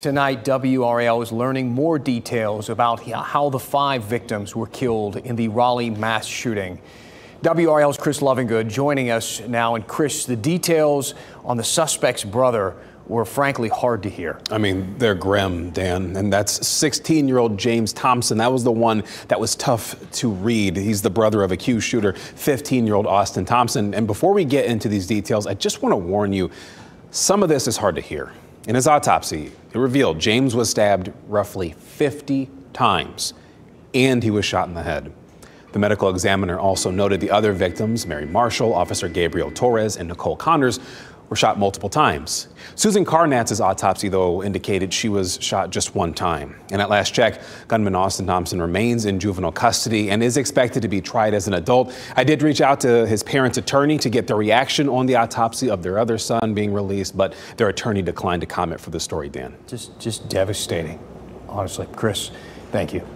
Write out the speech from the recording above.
Tonight, WRAL is learning more details about how the five victims were killed in the Raleigh mass shooting. WRAL's Chris Lovingood joining us now. And Chris, the details on the suspect's brother were frankly hard to hear. I mean, they're grim, Dan. And that's 16 year old James Thompson. That was the one that was tough to read. He's the brother of accused shooter, 15 year old Austin Thompson. And before we get into these details, I just want to warn you some of this is hard to hear. In his autopsy, it revealed James was stabbed roughly 50 times and he was shot in the head. The medical examiner also noted the other victims, Mary Marshall, Officer Gabriel Torres, and Nicole Connors, were shot multiple times. Susan Karnatz's autopsy, though, indicated she was shot just one time. And at last check, gunman Austin Thompson remains in juvenile custody and is expected to be tried as an adult. I did reach out to his parents' attorney to get their reaction on the autopsy of their other son being released, but their attorney declined to comment for the story, Dan. Just, just devastating, honestly. Chris, thank you.